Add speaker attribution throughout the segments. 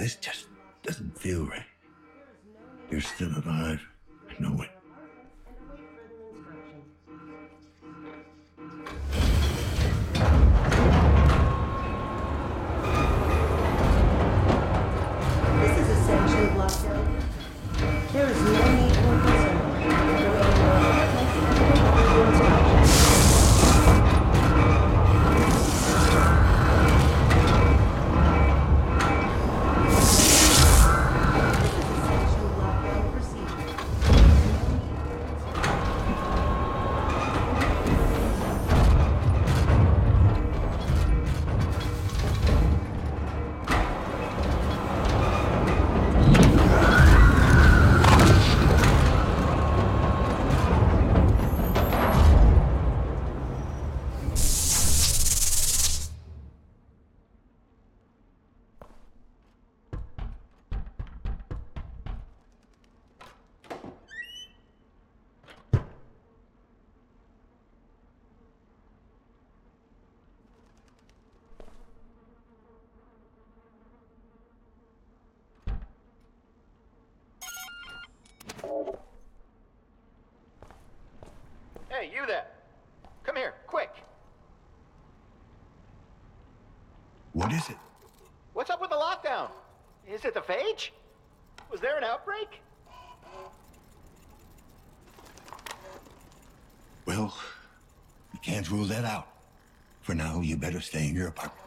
Speaker 1: This just doesn't feel right. You're still alive. I know it. What is it?
Speaker 2: What's up with the lockdown? Is it the phage? Was there an outbreak?
Speaker 1: Well, we can't rule that out. For now, you better stay in your apartment.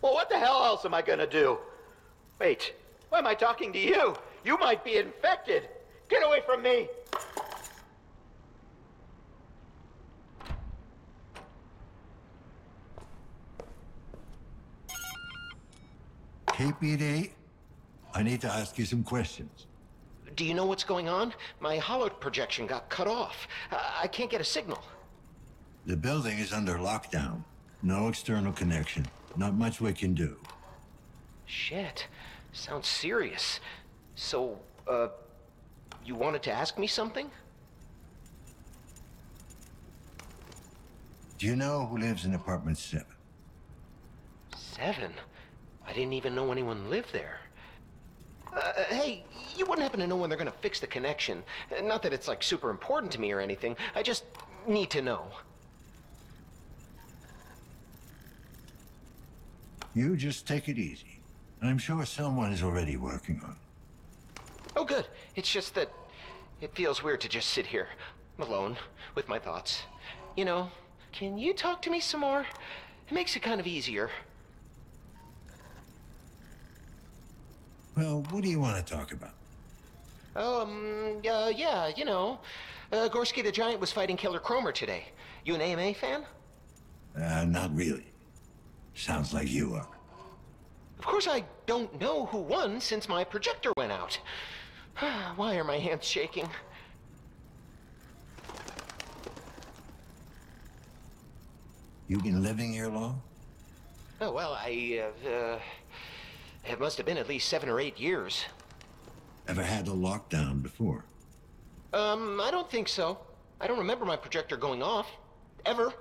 Speaker 2: Well, what the hell else am I gonna do? Wait, why am I talking to you? You might be infected. Get away from me.
Speaker 1: KPD, I need to ask you some questions.
Speaker 3: Do you know what's going on? My holo projection got cut off. I, I can't get a signal.
Speaker 1: The building is under lockdown. No external connection. Not much we can do.
Speaker 3: Shit. Sounds serious. So, uh, you wanted to ask me something?
Speaker 1: Do you know who lives in apartment seven?
Speaker 3: Seven? I didn't even know anyone lived there. Uh, hey, you wouldn't happen to know when they're gonna fix the connection. Uh, Not that it's like super important to me or anything. I just need to know.
Speaker 1: You just take it easy. I'm sure someone is already working on it.
Speaker 3: Oh, good. It's just that it feels weird to just sit here, alone, with my thoughts. You know, can you talk to me some more? It makes it kind of easier.
Speaker 1: Well, what do you want to talk about?
Speaker 3: Um, uh, yeah, you know. Uh, Gorski the Giant was fighting Killer Cromer today. You an AMA fan?
Speaker 1: Uh, not really. Sounds like you are.
Speaker 3: Of course I don't know who won since my projector went out. Why are my hands shaking?
Speaker 1: You been living here long?
Speaker 3: Oh, well, I, uh, uh, it must have been at least seven or eight years.
Speaker 1: Ever had a lockdown before?
Speaker 3: Um, I don't think so. I don't remember my projector going off. Ever.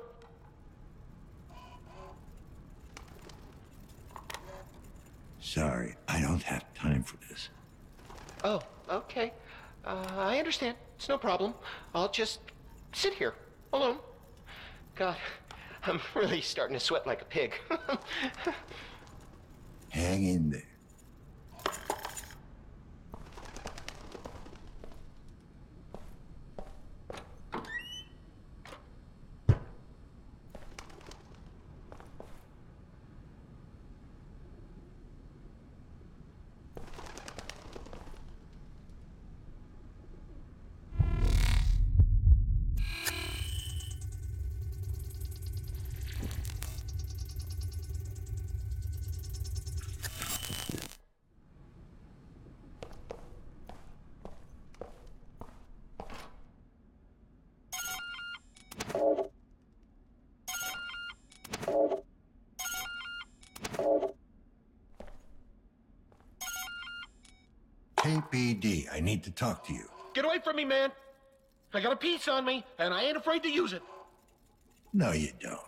Speaker 1: Sorry, I don't have time for this.
Speaker 3: Oh, okay. Uh, I understand. It's no problem. I'll just sit here, alone. God, I'm really starting to sweat like a pig.
Speaker 1: Hang in there. KPD, I need to talk to you.
Speaker 2: Get away from me, man. I got a piece on me, and I ain't afraid to use it.
Speaker 1: No, you don't.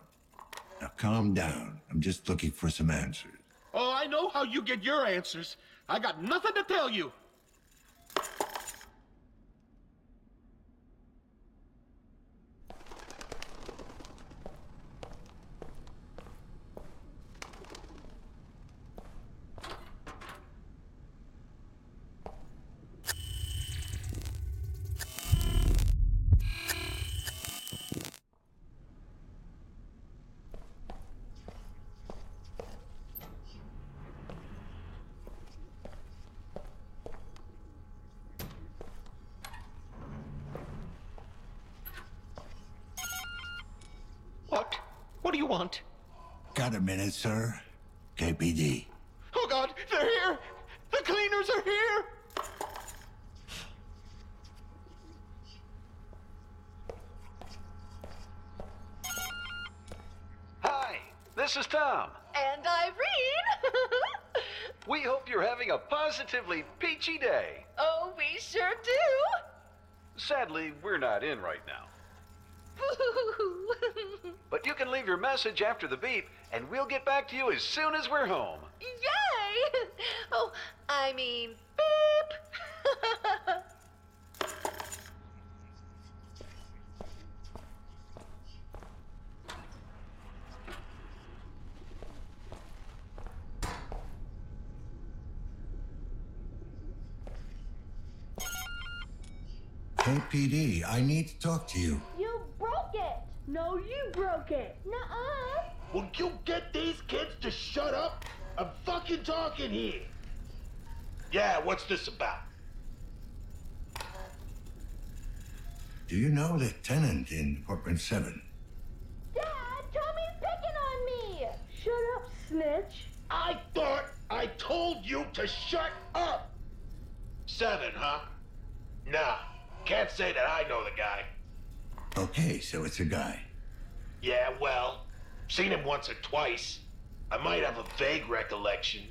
Speaker 1: Now calm down. I'm just looking for some answers.
Speaker 4: Oh, I know how you get your answers. I got nothing to tell you.
Speaker 3: What? What do you want?
Speaker 1: Got a minute, sir? KPD.
Speaker 2: Oh God, they're here! The cleaners are here!
Speaker 5: Hi, this is Tom.
Speaker 6: And Irene!
Speaker 5: We hope you're having a positively peachy day.
Speaker 6: oh, we sure do!
Speaker 5: Sadly, we're not in right now. But you can leave your message after the beep, and we'll get back to you as soon as we're home.
Speaker 6: Yay! Oh, I mean, beep!
Speaker 1: KPD, I need to talk to you.
Speaker 7: You broke it. No, you broke it. Nuh-uh.
Speaker 4: Will you get these kids to shut up? I'm fucking talking here. Yeah, what's this about?
Speaker 1: Do you know the tenant in apartment 7?
Speaker 7: Dad, Tommy's picking on me. Shut up, snitch.
Speaker 4: I thought I told you to shut up. Seven, huh? Nah, can't say that I know the guy.
Speaker 1: Okay, so it's a guy.
Speaker 4: Yeah, well, seen him once or twice. I might have a vague recollection.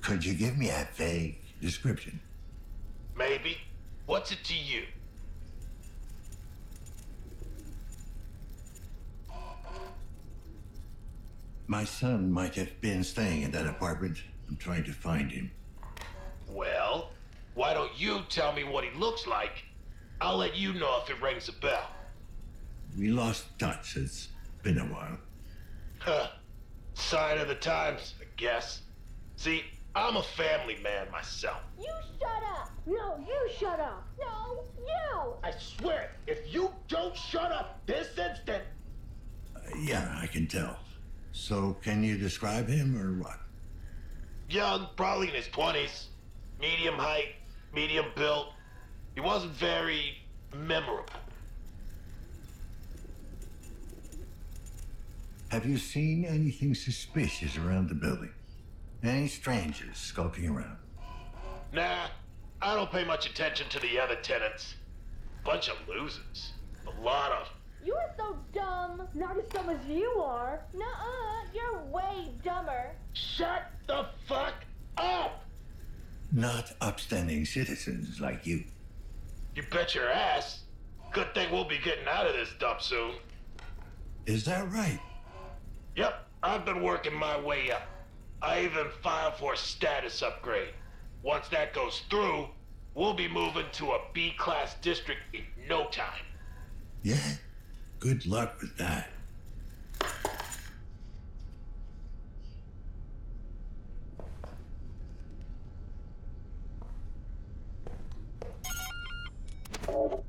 Speaker 1: Could you give me a vague description?
Speaker 4: Maybe. What's it to you?
Speaker 1: My son might have been staying in that apartment. I'm trying to find him.
Speaker 4: Well, why don't you tell me what he looks like? I'll let you know if it rings a bell.
Speaker 1: We lost touch. It's been a while.
Speaker 4: Huh. Sign of the times, I guess. See, I'm a family man myself.
Speaker 7: You shut up. No, you shut up. No, you.
Speaker 4: I swear, if you don't shut up this instant,
Speaker 1: Uh, yeah, I can tell. So, can you describe him or what?
Speaker 4: young, probably in his 20s, medium height, medium built. He wasn't very memorable.
Speaker 1: Have you seen anything suspicious around the building? Any strangers skulking around?
Speaker 4: Nah, I don't pay much attention to the other tenants. Bunch of losers. A lot of.
Speaker 7: You are so dumb. Not as dumb as you are. Nuh-uh. You're way dumber.
Speaker 4: Shut the fuck up!
Speaker 1: Not upstanding citizens like you.
Speaker 4: You bet your ass. Good thing we'll be getting out of this dump soon.
Speaker 1: Is that right?
Speaker 4: Yep, I've been working my way up. I even filed for a status upgrade. Once that goes through, we'll be moving to a B-class district in no time.
Speaker 1: Yeah? Good luck with that. Thank you.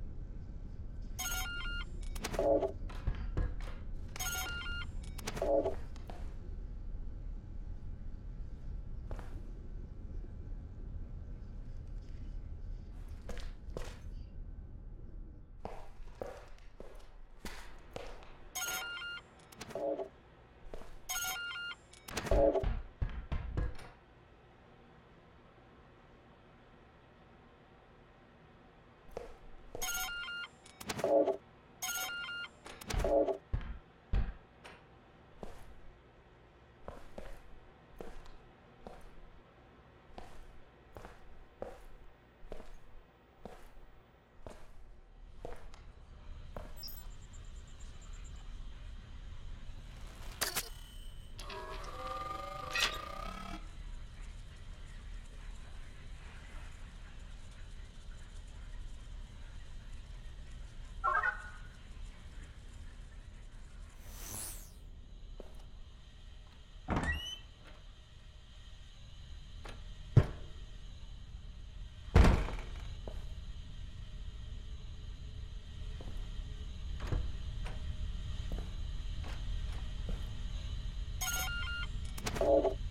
Speaker 1: Thank you.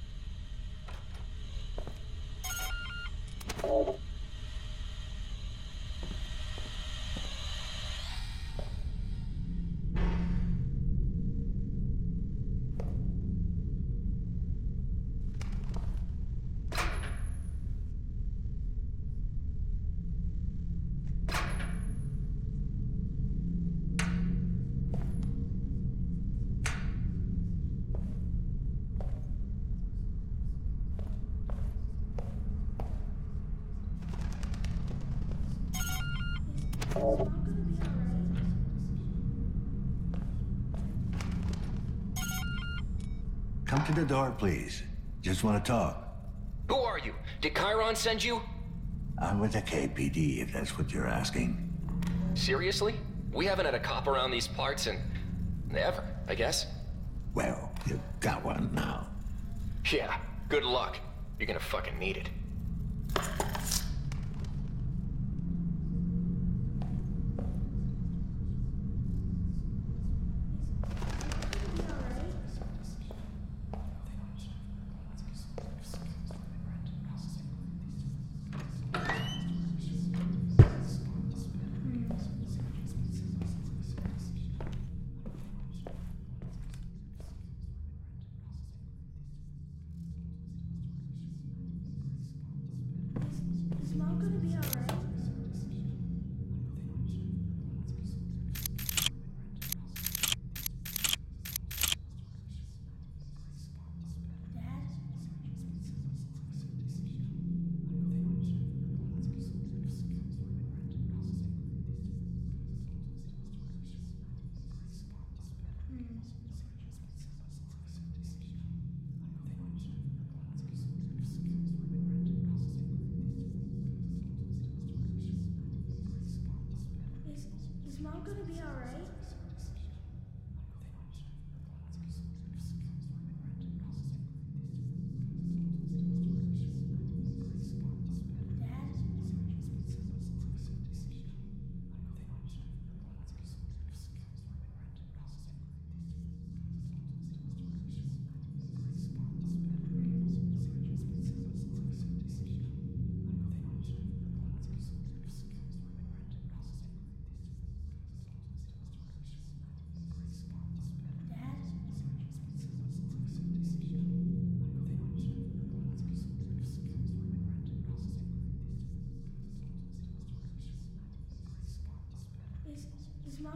Speaker 1: Come to the door, please. Just want to talk.
Speaker 3: Who are you? Did Chiron send you?
Speaker 1: I'm with the KPD, if that's what you're asking.
Speaker 3: Seriously? We haven't had a cop around these parts in... ever, I guess.
Speaker 1: Well, you've got one now.
Speaker 3: Yeah, good luck. You're gonna fucking need it.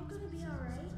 Speaker 8: Gonna be alright?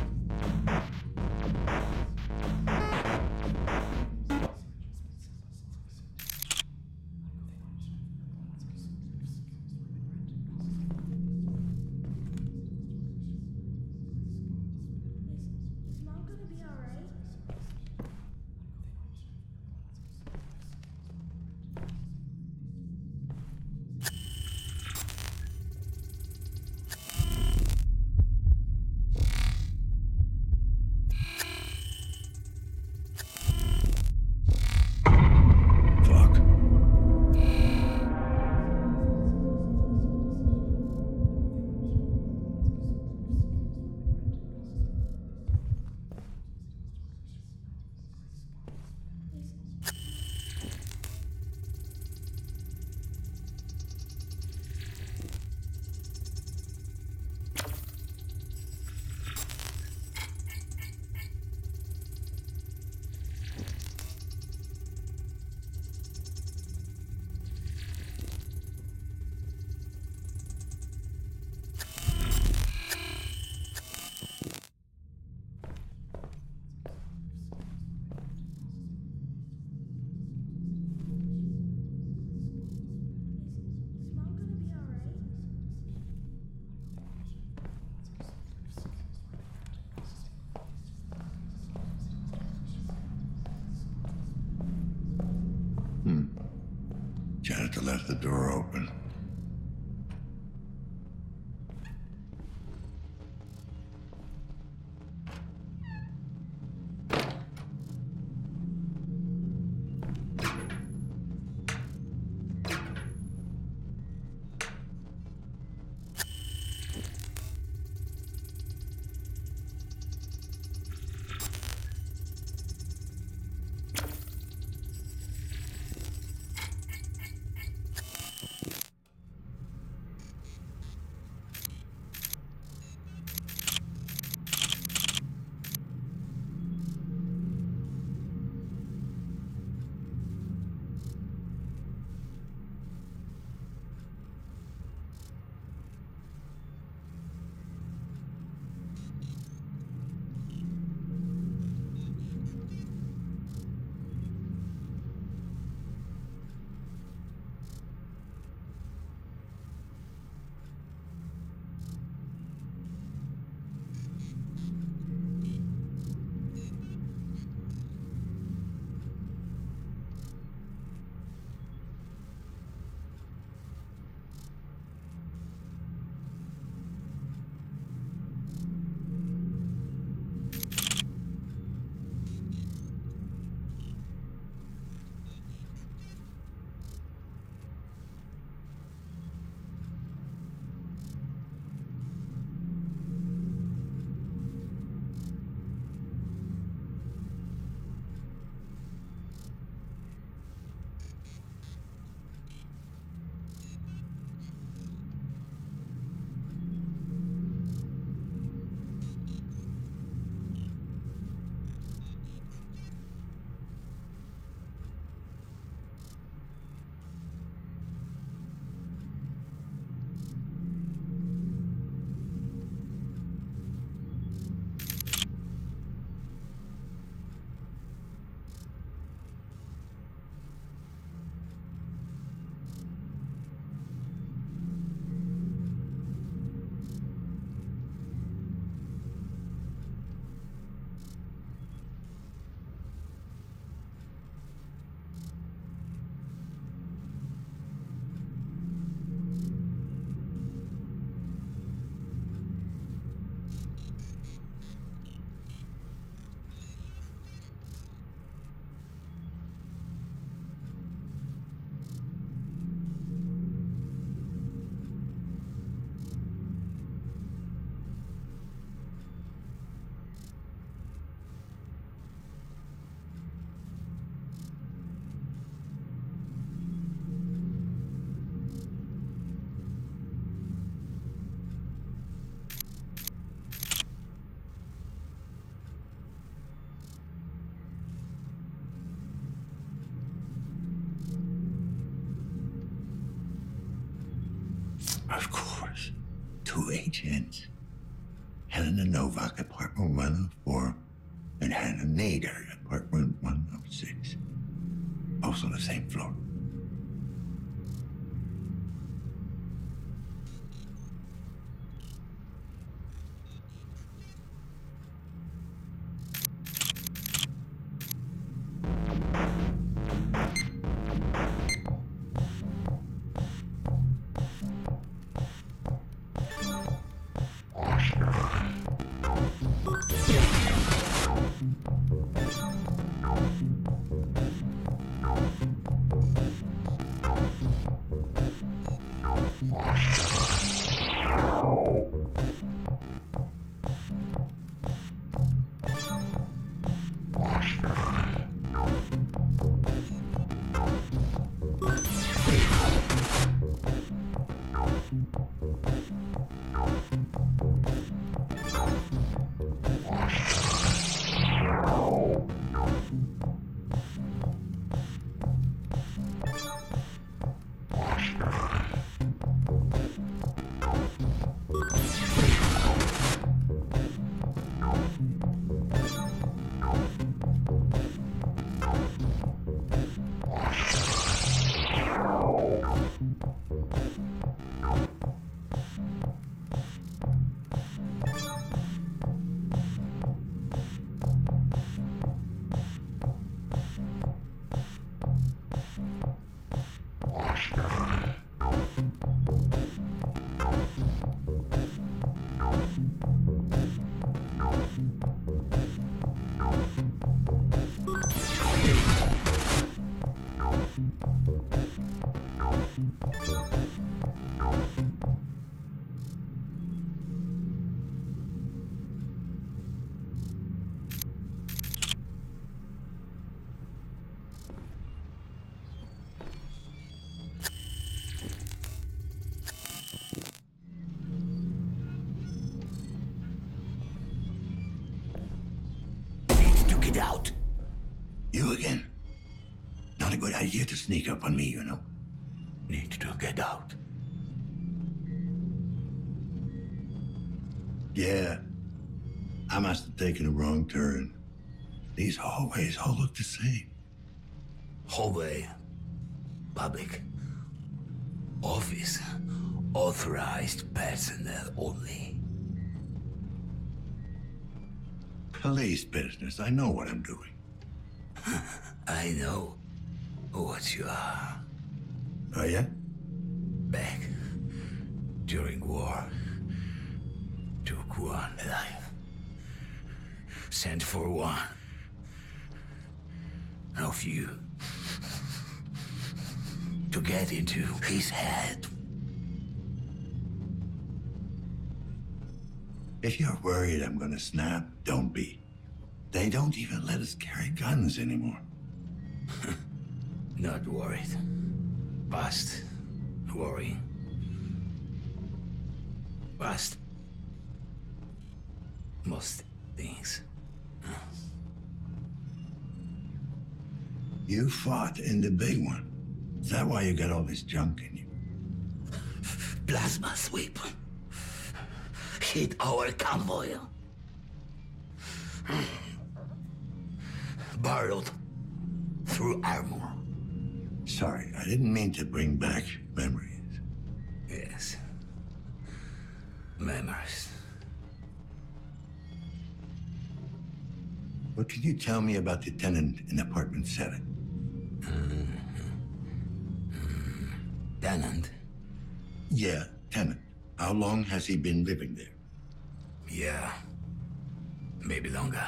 Speaker 1: Novak, apartment 104, people. Sneak up on me, you know. Need to get out. Yeah. I must have taken a wrong turn. These hallways all look the same.
Speaker 9: Hallway. Public. Office. Authorized personnel only.
Speaker 1: Police business. I know what I'm doing.
Speaker 9: I know what you are.
Speaker 1: Oh, yeah?
Speaker 9: Back during war, took one alive. Sent for one of you to get into his head.
Speaker 1: If you're worried I'm gonna snap, don't be. They don't even let us carry guns anymore.
Speaker 9: Not worried. Past worry. Past most things.
Speaker 1: You fought in the big one. Is that why you got all this junk in you?
Speaker 9: Plasma sweep. Hit our convoy. Barreled through armor.
Speaker 1: Sorry, I didn't mean to bring back memories.
Speaker 9: Yes. Memories.
Speaker 1: What can you tell me about the tenant in apartment 7? Mm-hmm.
Speaker 9: Tenant.
Speaker 1: Yeah, tenant. How long has he been living there?
Speaker 9: Yeah. Maybe longer.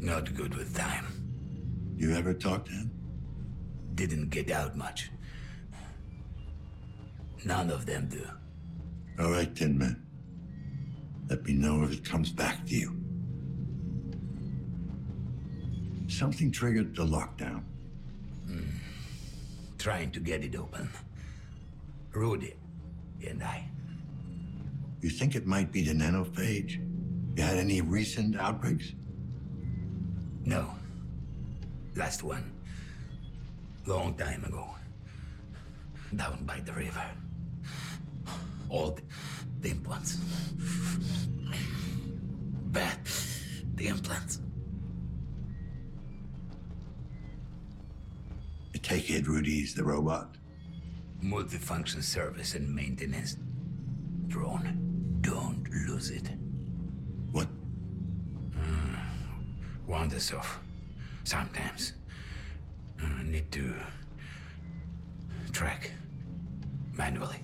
Speaker 9: Not good with time.
Speaker 1: You ever talk to him?
Speaker 9: Didn't get out much. None of them do.
Speaker 1: All right, Tin Man. Let me know if it comes back to you. Something triggered the lockdown. Hmm.
Speaker 9: Trying to get it open. Rudy and I.
Speaker 1: You think it might be the nanophage? You had any recent outbreaks?
Speaker 9: No. Last one. Long time ago. Down by the river. Old the implants. Bad. The implants.
Speaker 1: I take it Rudy's the robot.
Speaker 9: Multifunction service and maintenance. Drone. Don't lose it.
Speaker 1: What? Hmm.
Speaker 9: Wanders off. Sometimes. Uh, need to track manually.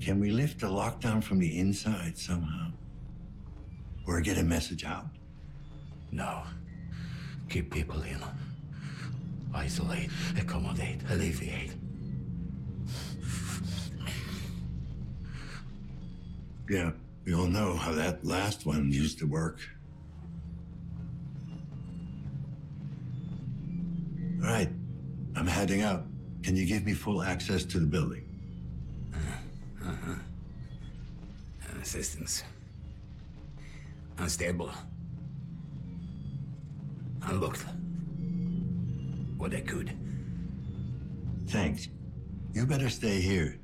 Speaker 1: Can we lift the lockdown from the inside somehow? Or get a message out?
Speaker 9: No. Keep people in. Isolate, accommodate, alleviate.
Speaker 1: Yeah, we all know how that last one used to work. All right, I'm heading out. Can you give me full access to the building? Uh, uh-huh.
Speaker 9: Assistance. Unstable. Unlocked. What I could.
Speaker 1: Thanks. You better stay here.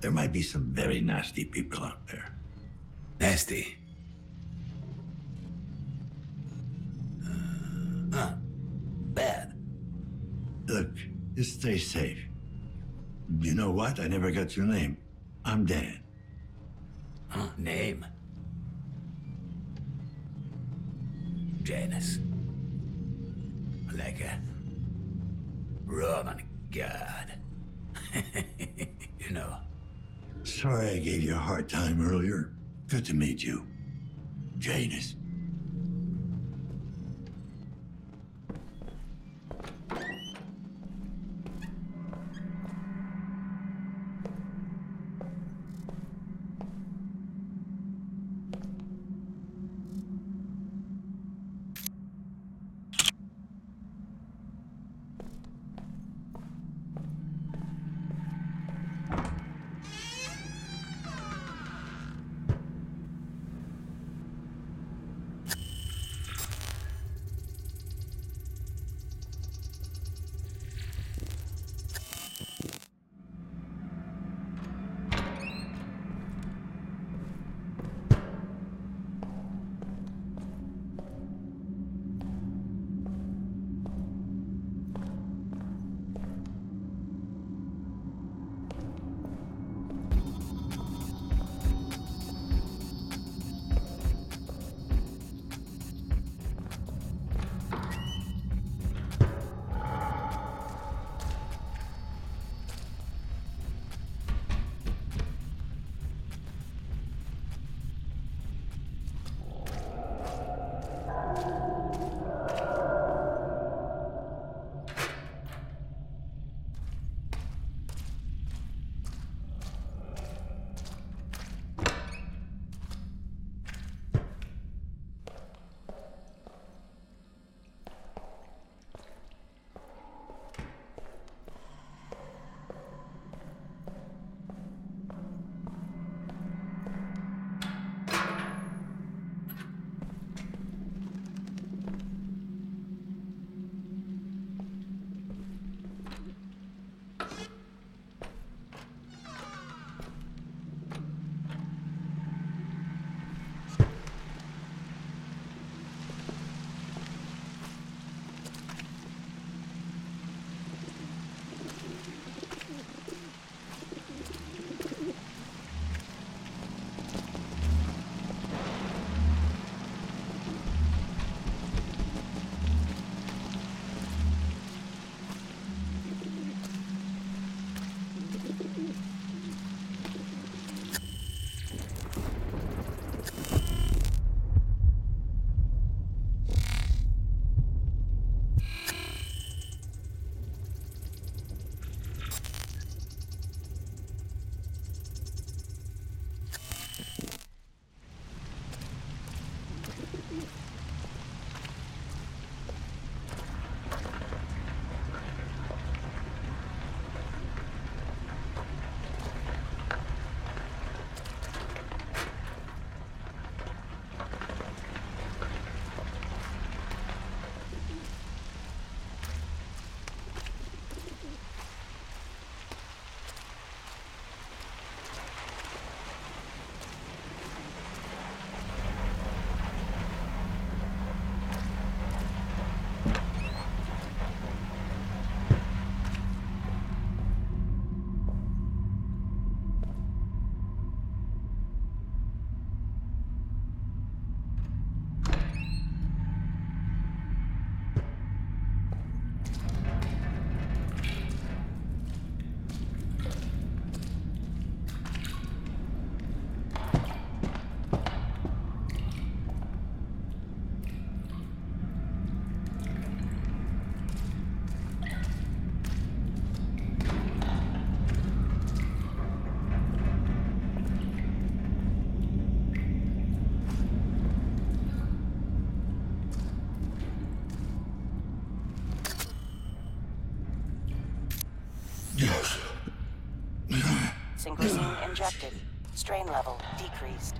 Speaker 1: There might be some very nasty people out there.
Speaker 9: Nasty. Uh, uh, bad.
Speaker 1: Look, just stay safe. You know what? I never got your name. I'm Dan.
Speaker 9: Uh, name. Janus. Like a Roman god. you know.
Speaker 1: Sorry I gave you a hard time earlier. Good to meet you. Janus.
Speaker 10: Synchrozine injected. Strain level decreased.